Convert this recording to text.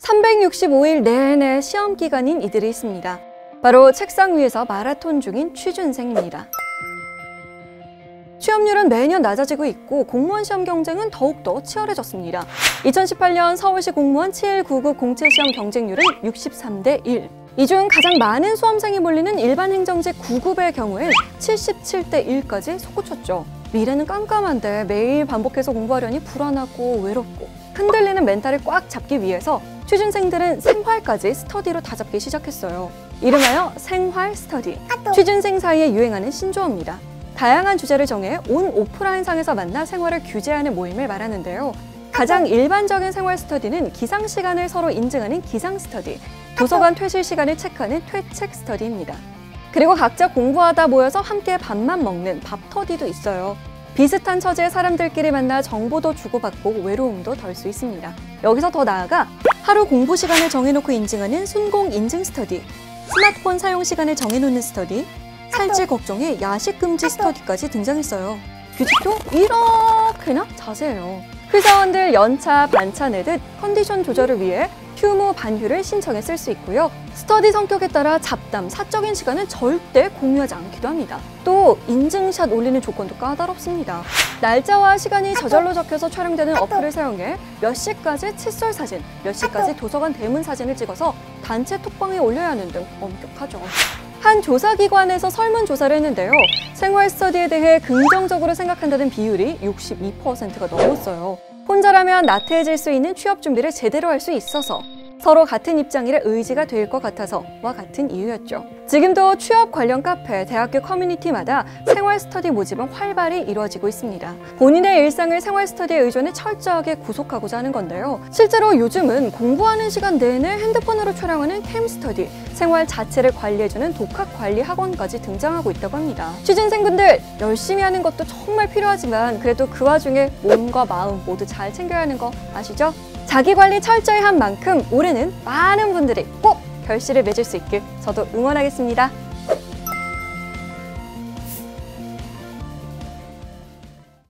365일 내내 시험 기간인 이들이 있습니다. 바로 책상 위에서 마라톤 중인 취준생입니다. 취업률은 매년 낮아지고 있고 공무원 시험 경쟁은 더욱더 치열해졌습니다. 2018년 서울시 공무원 7199 공채시험 경쟁률은 63대 1. 이 중 가장 많은 수험생이 몰리는 일반 행정직 9급의 경우엔 77대 1까지 솟구쳤죠. 미래는 깜깜한데 매일 반복해서 공부하려니 불안하고 외롭고 흔들리는 멘탈을 꽉 잡기 위해서 취준생들은 생활까지 스터디로 다잡기 시작했어요. 이름하여 생활 스터디. 취준생 사이에 유행하는 신조어입니다. 다양한 주제를 정해 온 오프라인 상에서 만나 생활을 규제하는 모임을 말하는데요. 가장 일반적인 생활 스터디는 기상 시간을 서로 인증하는 기상 스터디, 도서관 퇴실 시간을 체크하는 퇴책 스터디입니다. 그리고 각자 공부하다 모여서 함께 밥만 먹는 밥터디도 있어요. 비슷한 처지의 사람들끼리 만나 정보도 주고받고 외로움도 덜 수 있습니다. 여기서 더 나아가 하루 공부 시간을 정해놓고 인증하는 순공 인증 스터디, 스마트폰 사용 시간을 정해놓는 스터디, 살찔 걱정에 야식 금지 스터디까지 등장했어요. 규칙도 이렇게나 자세해요. 회사원들 연차, 반차 내듯 컨디션 조절을 위해 휴무 반휴를 신청해 쓸 수 있고요. 스터디 성격에 따라 잡담, 사적인 시간은 절대 공유하지 않기도 합니다. 또 인증샷 올리는 조건도 까다롭습니다. 날짜와 시간이 저절로 적혀서 촬영되는 어플을 사용해 몇 시까지 칫솔 사진, 몇 시까지 도서관 대문 사진을 찍어서 단체 톡방에 올려야 하는 등 엄격하죠. 한 조사기관에서 설문조사를 했는데요. 생활 스터디에 대해 긍정적으로 생각한다는 비율이 62%가 넘었어요. 혼자라면 나태해질 수 있는 취업 준비를 제대로 할 수 있어서 서로 같은 입장이라 의지가 될 것 같아서와 같은 이유였죠. 지금도 취업 관련 카페, 대학교 커뮤니티마다 생활 스터디 모집은 활발히 이루어지고 있습니다. 본인의 일상을 생활 스터디에 의존해 철저하게 구속하고자 하는 건데요. 실제로 요즘은 공부하는 시간 내내 핸드폰으로 촬영하는 캠 스터디, 생활 자체를 관리해주는 독학 관리 학원까지 등장하고 있다고 합니다. 취준생분들 열심히 하는 것도 정말 필요하지만 그래도 그 와중에 몸과 마음 모두 잘 챙겨야 하는 거 아시죠? 자기 관리 철저히 한 만큼 올해는 많은 분들이 꼭 결실을 맺을 수 있길 저도 응원하겠습니다.